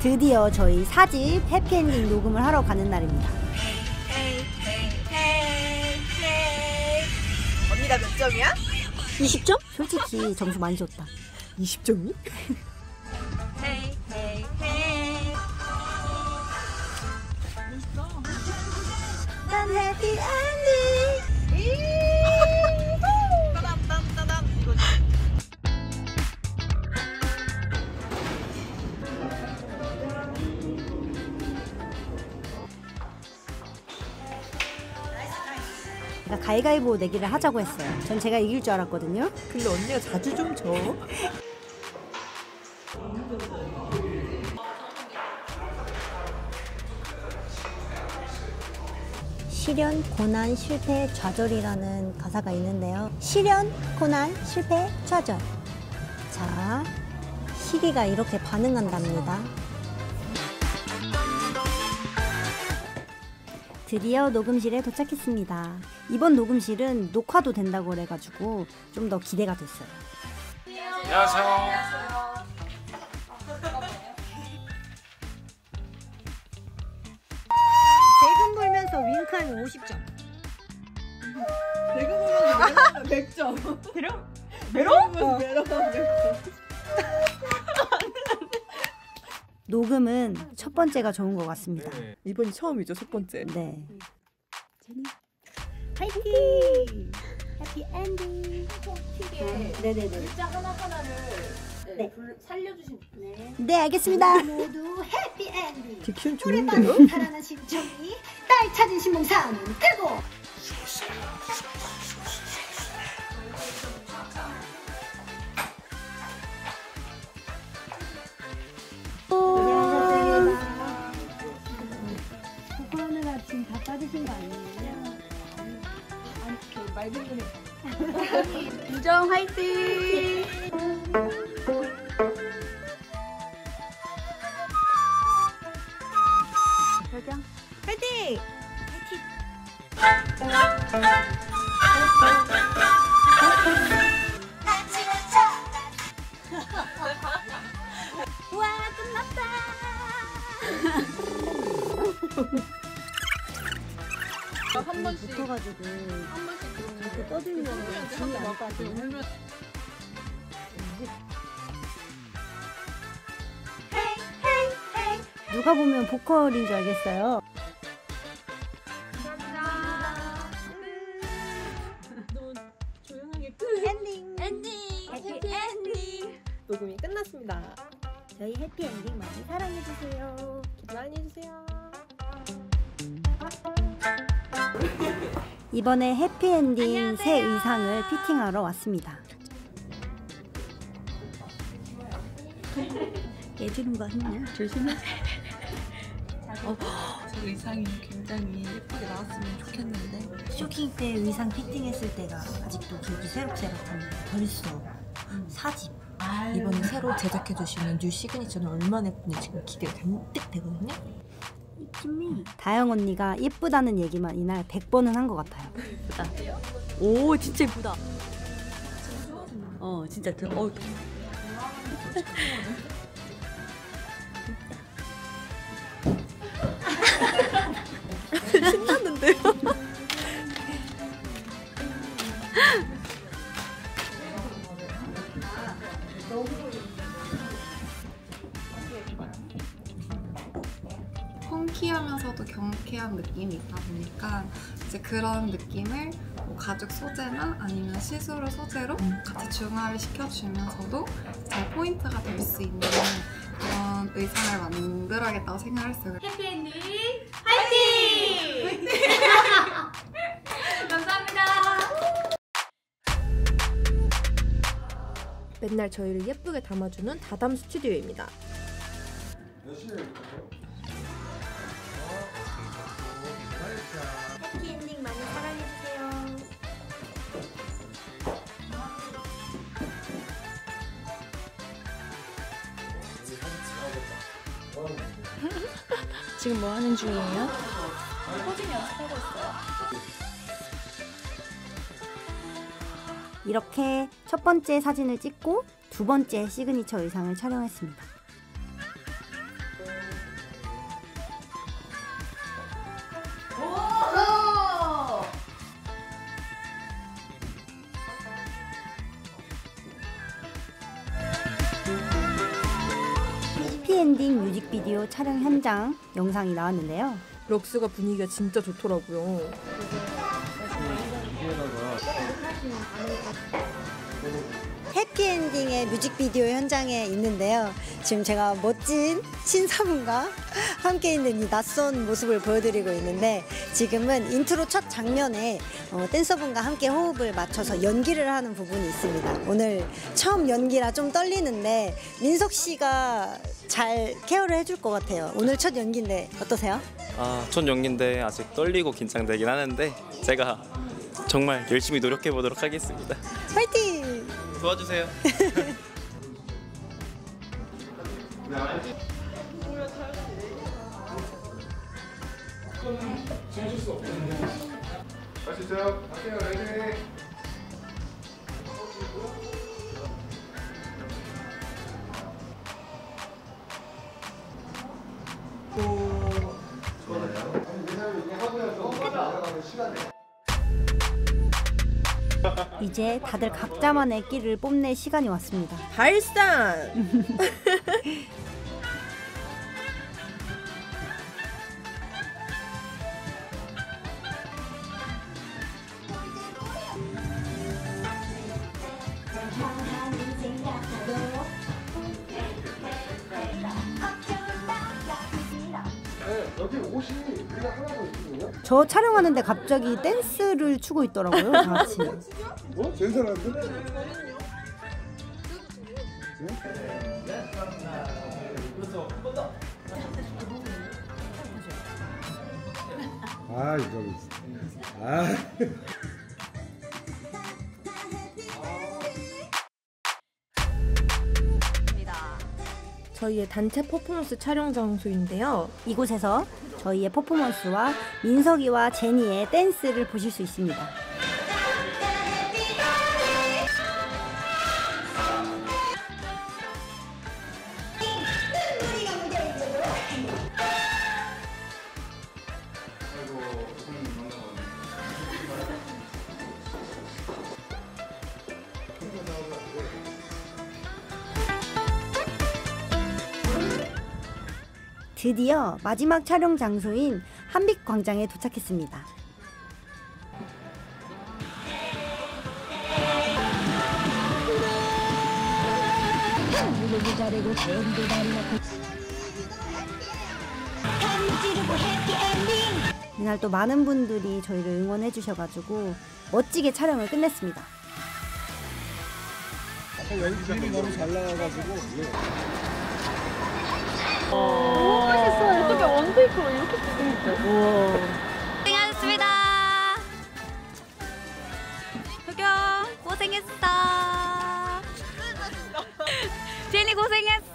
드디어 저희 사집 해피엔딩 녹음을 하러 가는 날입니다. 언니가 몇 점이야? 20점? 솔직히 점수 많이 줬다. 20점이? 난 해피엔딩. 제가 가위가위보 내기를 하자고 했어요. 전 제가 이길 줄 알았거든요. 근데 언니가 자주 좀 져. 시련, 고난, 실패, 좌절이라는 가사가 있는데요. 시련, 고난, 실패, 좌절. 자, 시기가 이렇게 반응한답니다. 드디어 녹음실에 도착했습니다. 이번 녹음실은 녹화도 된다고 그래가지고 좀 더 기대가 됐어요. 안녕하세요. 대금 불면서 윙크하면 50점. 내가 보면 100점. 대령? 메롱? 메롱 100점. 녹음은 첫 번째가 좋은 것 같습니다. 네. 이번이 처음이죠, 첫 번째. 네. 파이팅! 해피 엔딩. 네네네. 글자 하나하나를 네, 네. 불- 살려주시면 네. 네 알겠습니다. 모두 해피 엔딩 diction 오랜만에 좋은데요? 살아나신 청이 딸 찾은 심봉사 눈 뜨고 우정 화이팅 별경. 파이팅! 와 끝났다 한 번씩 붙어가지고 한 번씩 이렇게 떠들면 안 빠져. 울면 누가 보면 보컬인 줄 알겠어요. 조용하게 엔딩 엔딩 해피 엔딩 녹음이 끝났습니다. 저희 해피 엔딩 많이 사랑해주세요. 기대 많이 해주세요. 이번에 해피엔딩 새 의상을 fitting하러 왔습니다. 예주는 거 아니냐? 조심해. 저 의상이 굉장히 예쁘게 나왔으면 좋겠는데 쇼킹 때 의상 fitting했을 때가 아직도 기억이 새록새록합니다. 벌써 사집. 이번에 새로 제작해주시는 new signature는 얼마나 예쁜지 지금 기대가 잔뜩 되거든요. 다영 언니가 예쁘다는 얘기만 이날 100번은 한 것 같아요. 오 진짜 예쁘다. 어 진짜 들 어. 느낌이 있다 보니까 이제 그런 느낌을 뭐 가죽 소재나 아니면 시스루 소재로 같이 중화를 시켜주면서도 잘 포인트가 될 수 있는 그런 의상을 만들어야겠다고 생각했어요. 해피엔딩 화이팅! 감사합니다. 맨날 저희를 예쁘게 담아주는 다담 스튜디오입니다. 해피엔딩 지금 뭐 하는 중이에요? 이렇게 첫 번째 사진을 찍고 두 번째 시그니처 의상을 촬영했습니다. 해피엔딩 뮤직비디오 촬영 현장 영상이 나왔는데요. 럭스가 분위기가 진짜 좋더라고요. 해피엔딩의 뮤직비디오 현장에 있는데요. 지금 제가 멋진 신사분과 함께 있는 이 낯선 모습을 보여드리고 있는데 지금은 인트로 첫 장면에 어, 댄서분과 함께 호흡을 맞춰서 연기를 하는 부분이 있습니다. 오늘 처음 연기라 좀 떨리는데 민석 씨가 잘 care를 해줄 것 같아요. 오늘 첫 연기인데 어떠세요? 아, 첫 연기인데 아직 떨리고 긴장되긴 하는데 제가 정말 열심히 노력해 보도록 하겠습니다. 화이팅! 도와주세요. 이제 다들 각자만의 끼를 뽐낼 시간이 왔습니다. 발산! 저 촬영하는데 갑자기 댄스를 추고 있더라고요, 다 같이. 어? 된 사람인데? 아 이거. 아 저희의 단체 퍼포먼스 촬영 장소인데요. 이곳에서 저희의 퍼포먼스와 민석이와 제니의 댄스를 보실 수 있습니다. 드디어 마지막 촬영 장소인 한빛 광장에 도착했습니다. 이날 또 많은 분들이 저희를 응원해 주셔가지고 멋지게 촬영을 끝냈습니다. 연기들이 너무 잘 나와가지고 예. 고생하셨습니다. 효경 고생했어. 제니 고생했어. 예.